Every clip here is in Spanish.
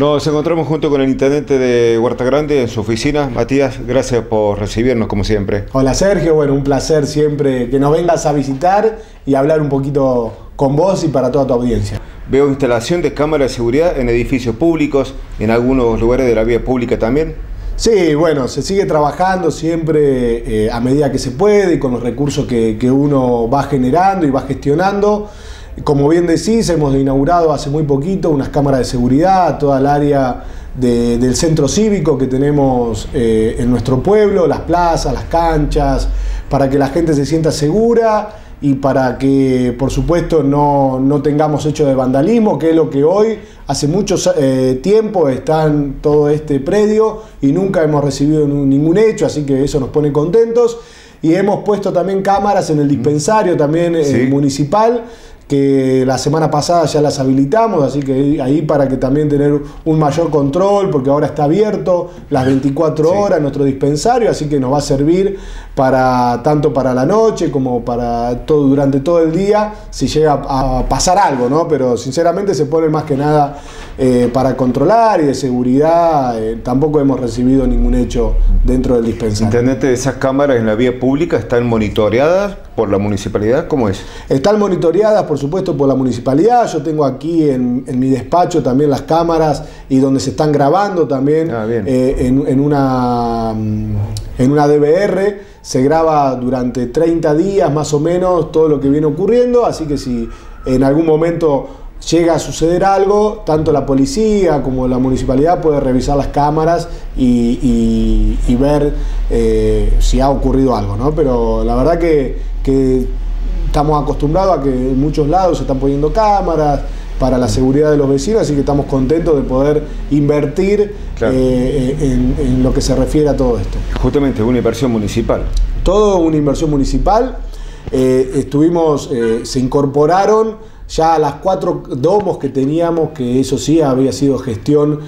Nos encontramos junto con el intendente de Huerta Grande en su oficina. Matías, gracias por recibirnos como siempre. Hola Sergio, bueno, un placer siempre que nos vengas a visitar y hablar un poquito con vos y para toda tu audiencia. Veo instalación de cámaras de seguridad en edificios públicos, en algunos lugares de la vía pública también. Sí, bueno, se sigue trabajando siempre eh, a medida que se puede y con los recursos que, que uno va generando y va gestionando. Como bien decís, hemos inaugurado hace muy poquito unas cámaras de seguridad, toda el área del centro cívico que tenemos eh, en nuestro pueblo, las plazas, las canchas, para que la gente se sienta segura y para que, por supuesto, no, tengamos hecho de vandalismo, que es lo que hoy, hace mucho eh, tiempo, está en todo este predio y nunca hemos recibido ningún hecho, así que eso nos pone contentos. Y hemos puesto también cámaras en el dispensario también eh, municipal que la semana pasada ya las habilitamos, así que ahí para que también tener un mayor control, porque ahora está abierto las 24 horas nuestro dispensario, así que nos va a servir para tanto para la noche como para todo durante todo el día, si llega a pasar algo, ¿no? Pero sinceramente se pone más que nada eh, para controlar y de seguridad, eh, tampoco hemos recibido ningún hecho dentro del dispensario. Intendente, esas cámaras en la vía pública están monitoreadas por la municipalidad, ¿cómo es? Están monitoreadas, por supuesto, por la municipalidad. Yo tengo aquí en, mi despacho también las cámaras y donde se están grabando también ah, eh, en, una, mm, en una DVR. Se graba durante 30 días más o menos todo lo que viene ocurriendo, así que si en algún momento llega a suceder algo, tanto la policía como la municipalidad puede revisar las cámaras y, ver eh, si ha ocurrido algo, ¿no? Pero la verdad que que estamos acostumbrados a que en muchos lados se están poniendo cámaras para la seguridad de los vecinos, así que estamos contentos de poder invertir eh, en, lo que se refiere a todo esto. Justamente una inversión municipal. Todo una inversión municipal. Eh, estuvimos, eh, se incorporaron ya las cuatro domos que teníamos, que eso sí había sido gestión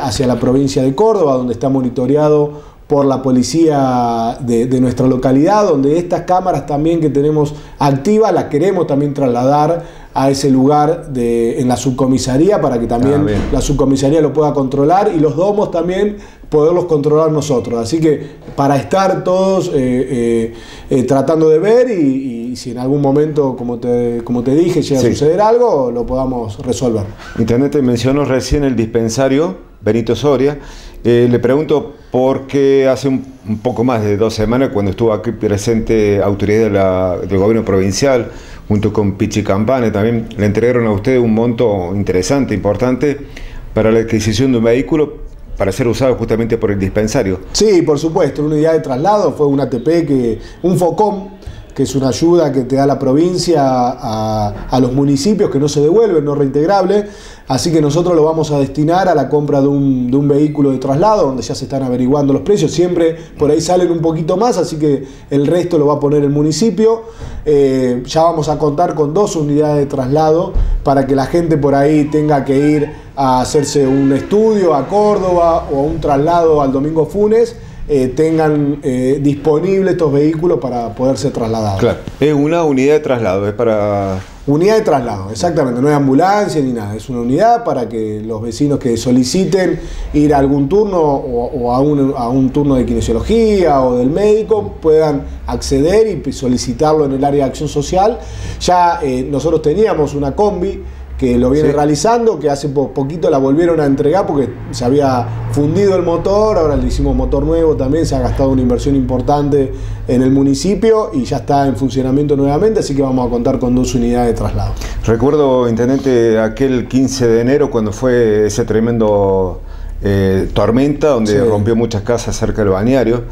hacia la provincia de Córdoba, donde está monitoreado por la policía de, nuestra localidad, donde estas cámaras también que tenemos activas las queremos también trasladar a ese lugar de, en la subcomisaría para que también ah, la subcomisaría lo pueda controlar y los domos también poderlos controlar nosotros. Así que para estar todos eh, eh, eh, tratando de ver y, si en algún momento, como te, como te dije, llega a suceder algo, lo podamos resolver. Internet mencionó recién el dispensario Benito Soria. le pregunto por qué hace un, poco más de dos semanas, cuando estuvo aquí presente autoridad del gobierno provincial, junto con Pichi Campane, también le entregaron a usted un monto interesante, importante, para la adquisición de un vehículo para ser usado justamente por el dispensario. Sí, por supuesto, una unidad de traslado, fue un ATP, que, un FOCOM, que es una ayuda que te da la provincia a, los municipios que no se devuelven, no reintegrable. Así que nosotros lo vamos a destinar a la compra de un, vehículo de traslado, donde ya se están averiguando los precios. Siempre por ahí salen un poquito más, así que el resto lo va a poner el municipio. Eh, ya vamos a contar con dos unidades de traslado para que la gente por ahí tenga que ir a hacerse un estudio a Córdoba o un traslado al Domingo Funes. Eh, tengan eh, disponibles estos vehículos para poder ser trasladados. Claro, es una unidad de traslado, es para Unidad de traslado, exactamente, no hay ambulancia ni nada, es una unidad para que los vecinos que soliciten ir a algún turno o, a, un, turno de kinesiología o del médico puedan acceder y solicitarlo en el área de acción social. Ya eh, nosotros teníamos una combi que lo viene realizando, que hace poquito la volvieron a entregar porque se había fundido el motor, ahora le hicimos motor nuevo también, se ha gastado una inversión importante en el municipio y ya está en funcionamiento nuevamente, así que vamos a contar con dos unidades de traslado. Recuerdo, Intendente, aquel 15 de enero cuando fue ese tremendo eh, tormenta, donde rompió muchas casas cerca del bañario.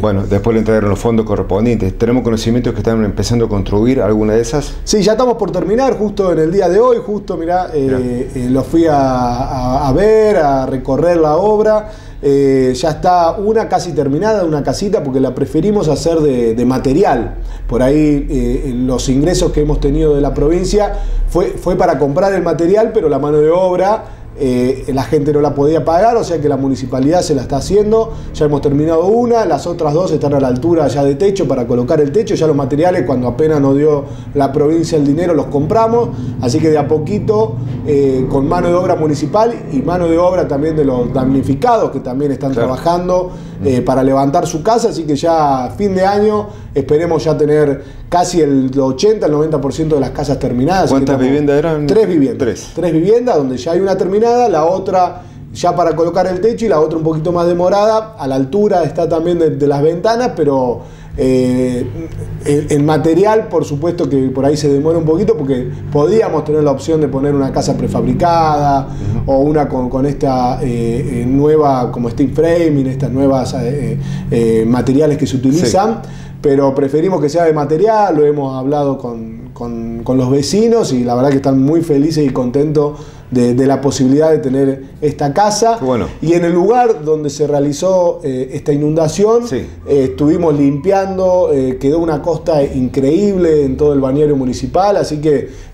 Bueno, después le entregaron los fondos correspondientes. ¿Tenemos conocimientos que están empezando a construir alguna de esas? Sí, ya estamos por terminar, justo en el día de hoy, justo, mirá, eh, eh, lo fui a, ver, a recorrer la obra. ya está una casi terminada, una casita, porque la preferimos hacer de, de material. Por ahí los ingresos que hemos tenido de la provincia fue, fue para comprar el material, pero la mano de obra eh, la gente no la podía pagar, o sea que la municipalidad se la está haciendo. Ya hemos terminado una, las otras dos están a la altura ya de techo para colocar el techo. Ya los materiales, cuando apenas nos dio la provincia el dinero, los compramos. Así que de a poquito, eh, con mano de obra municipal y mano de obra también de los damnificados que también están trabajando eh, para levantar su casa. Así que ya fin de año esperemos ya tener casi el 80, el 90% de las casas terminadas. ¿Cuántas viviendas eran? Tres viviendas. Tres. Tres viviendas donde ya hay una terminada, la otra ya para colocar el techo y la otra un poquito más demorada. A la altura está también de, las ventanas, pero eh, el, material, por supuesto que por ahí se demora un poquito porque podíamos tener la opción de poner una casa prefabricada o una con, esta eh, eh, nueva, como steel framing, estas nuevas materiales que se utilizan pero preferimos que sea de material, lo hemos hablado con, con, los vecinos y la verdad que están muy felices y contentos de, la posibilidad de tener esta casa. Bueno. Y en el lugar donde se realizó eh, esta inundación, eh, estuvimos limpiando, eh, quedó una costa increíble en todo el balneario municipal, así que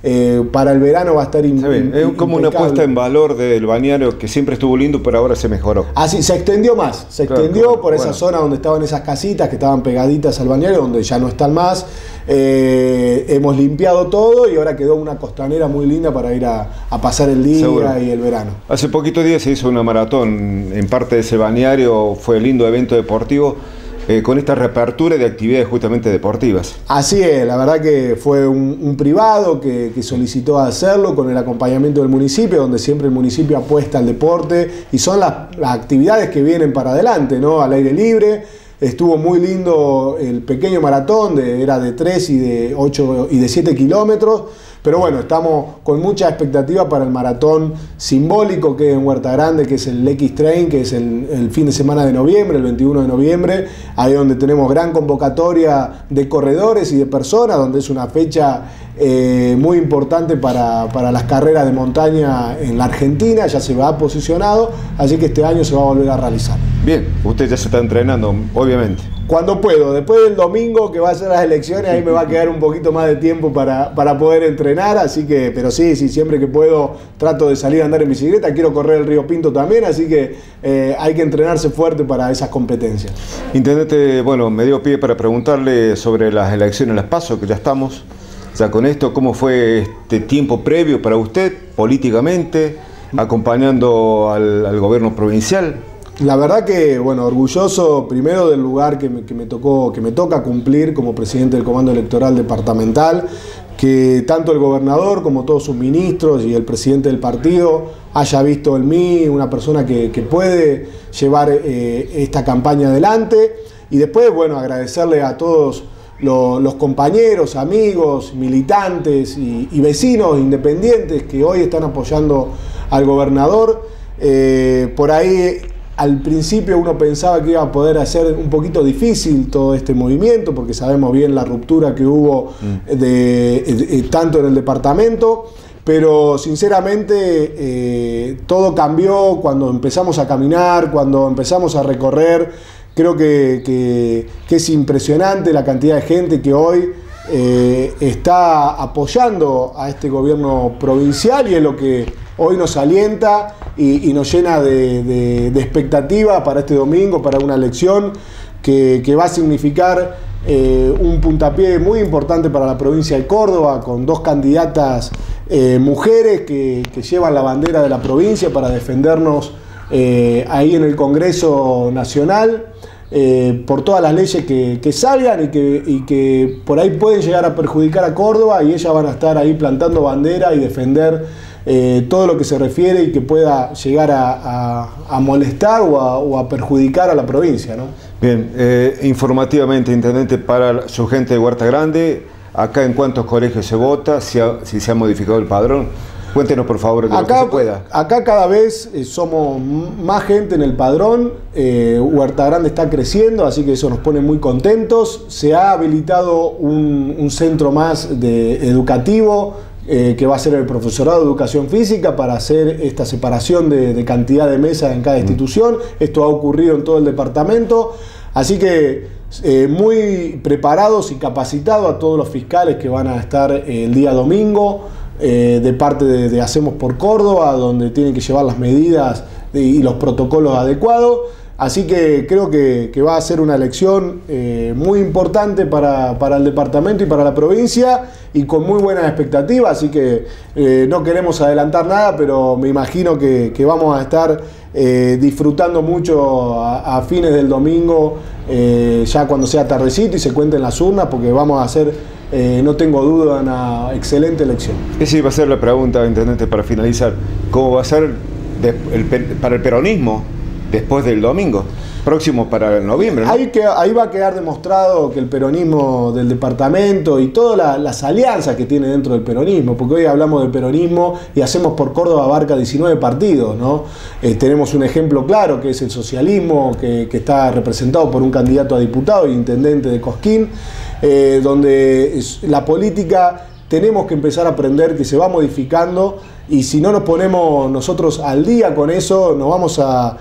para el verano va a estar increíble. Es como una puesta en valor del balneario que siempre estuvo lindo, pero ahora se mejoró. Así, se extendió más, se extendió por esa zona donde estaban esas casitas que estaban pegaditas al balneario, donde ya no están más. Hemos limpiado todo y ahora quedó una costanera muy linda para ir a pasar el día y el verano. Hace poquito días se hizo una maratón en parte de ese balneario, fue lindo evento deportivo. Eh, con esta reapertura de actividades justamente deportivas. Así es, la verdad que fue un, privado que, solicitó hacerlo con el acompañamiento del municipio, donde siempre el municipio apuesta al deporte y son las, actividades que vienen para adelante, ¿no? Al aire libre. Estuvo muy lindo el pequeño maratón, de, era de 3 y de 8 y de 7 kilómetros pero bueno, estamos con mucha expectativa para el maratón simbólico que es en Huerta Grande, que es el X-Train, que es el, fin de semana de noviembre, el 21 de noviembre, ahí donde tenemos gran convocatoria de corredores y de personas, donde es una fecha eh, muy importante para, para, las carreras de montaña en la Argentina, ya se va posicionado, así que este año se va a volver a realizar. Bien, usted ya se está entrenando, obviamente. Cuando puedo, después del domingo que va a ser las elecciones, ahí me va a quedar un poquito más de tiempo para, para poder entrenar, así que, pero sí, sí, siempre que puedo trato de salir a andar en bicicleta, quiero correr el Río Pinto también, así que eh, hay que entrenarse fuerte para esas competencias. Intendente, bueno, me dio pie para preguntarle sobre las elecciones, las pasos, que ya estamos, ya con esto, ¿cómo fue este tiempo previo para usted políticamente, acompañando al gobierno provincial? La verdad que, bueno, orgulloso primero del lugar que me, tocó, que me toca cumplir como presidente del Comando Electoral Departamental, que tanto el gobernador como todos sus ministros y el presidente del partido haya visto en mí una persona que, puede llevar eh, esta campaña adelante. Y después, bueno, agradecerle a todos los, compañeros, amigos, militantes y, vecinos independientes que hoy están apoyando al gobernador. Eh, por ahí al principio uno pensaba que iba a poder hacer un poquito difícil todo este movimiento, porque sabemos bien la ruptura que hubo mm. de, tanto en el departamento, pero sinceramente eh, todo cambió cuando empezamos a caminar, cuando empezamos a recorrer. Creo que, es impresionante la cantidad de gente que hoy eh, está apoyando a este gobierno provincial y es lo que hoy nos alienta y, nos llena de, expectativa para este domingo, para una elección que, va a significar eh, un puntapié muy importante para la provincia de Córdoba, con dos candidatas eh, mujeres que, llevan la bandera de la provincia para defendernos eh, ahí en el Congreso Nacional. Por todas las leyes que, salgan y que, y que por ahí pueden llegar a perjudicar a Córdoba y ellas van a estar ahí plantando bandera y defender eh, todo lo que se refiere y que pueda llegar a, molestar o a, perjudicar a la provincia. ¿no? Bien, eh, informativamente, Intendente, para su gente de Huerta Grande, acá en cuántos colegios se vota, si, se ha modificado el padrón. Cuéntenos por favor de acá, lo que se pueda. Acá cada vez eh, somos más gente en el padrón, Huerta Grande está creciendo, así que eso nos pone muy contentos. Se ha habilitado un, un centro más de educativo, eh, que va a ser el profesorado de educación física para hacer esta separación de, cantidad de mesas en cada mm. institución. Esto ha ocurrido en todo el departamento. Así que eh, muy preparados y capacitados a todos los fiscales que van a estar el día domingo. Eh, de parte de, Hacemos por Córdoba, donde tienen que llevar las medidas y los protocolos adecuados. Así que creo que, va a ser una elección eh, muy importante para, el departamento y para la provincia y con muy buenas expectativas. Así que eh, no queremos adelantar nada, pero me imagino que, vamos a estar disfrutando mucho a, fines del domingo, ya cuando sea tardecito y se cuenten las urnas, porque vamos a hacer, no tengo duda, una excelente elección. Esa va a ser la pregunta, Intendente, para finalizar. ¿Cómo va a ser para el peronismo? después del domingo, próximo para el noviembre. Ahí, que, ahí va a quedar demostrado que el peronismo del departamento y todas las alianzas que tiene dentro del peronismo, porque hoy hablamos de peronismo y hacemos por Córdoba abarca 19 partidos, ¿no? Eh, tenemos un ejemplo claro que es el socialismo, que, está representado por un candidato a diputado e intendente de Cosquín, eh, donde la política tenemos que empezar a aprender que se va modificando y si no nos ponemos nosotros al día con eso, nos vamos a,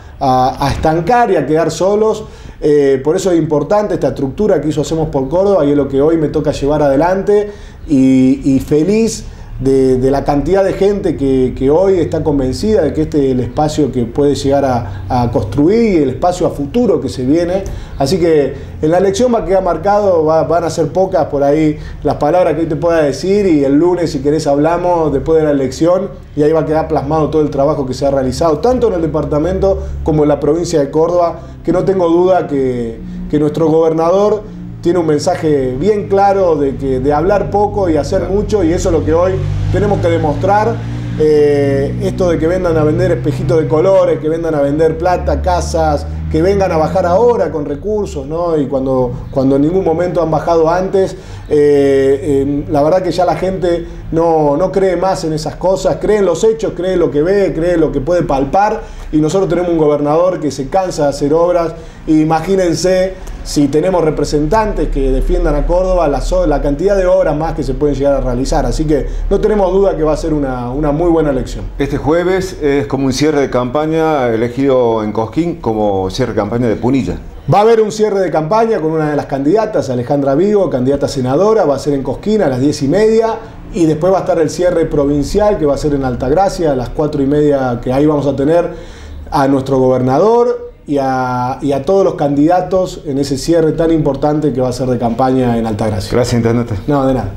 estancar y a quedar solos. Eh, por eso es importante esta estructura que hizo Hacemos por Córdoba y es lo que hoy me toca llevar adelante y feliz de, la cantidad de gente que, hoy está convencida de que este es el espacio que puede llegar a, construir y el espacio a futuro que se viene. Así que en la elección va a quedar marcado, van a ser pocas por ahí las palabras que hoy te pueda decir y el lunes si querés hablamos después de la elección y ahí va a quedar plasmado todo el trabajo que se ha realizado, tanto en el departamento como en la provincia de Córdoba, que no tengo duda que, que nuestro gobernador tiene un mensaje bien claro de, que, de hablar poco y hacer mucho y eso es lo que hoy tenemos que demostrar. Eh, esto de que vendan a vender espejitos de colores, que vendan a vender plata, casas, que vengan a bajar ahora con recursos, ¿no? Y cuando, cuando en ningún momento han bajado antes, eh, la verdad que ya la gente no, no cree más en esas cosas, cree en los hechos, cree en lo que ve, cree en lo que puede palpar, y nosotros tenemos un gobernador que se cansa de hacer obras, imagínense si tenemos representantes que defiendan a Córdoba, la, la, cantidad de obras más que se pueden llegar a realizar. Así que no tenemos duda que va a ser una, muy buena elección. Este jueves es como un cierre de campaña elegido en Cosquín como cierre de campaña de Punilla. Va a haber un cierre de campaña con una de las candidatas, Alejandra Vigo, candidata senadora, va a ser en Cosquín a las 10 y media. Y después va a estar el cierre provincial, que va a ser en Altagracia, a las 4 y media, que ahí vamos a tener a nuestro gobernador, y a, y a, todos los candidatos en ese cierre tan importante que va a ser de campaña en Altagracia. Gracias, Intendente. No, de nada.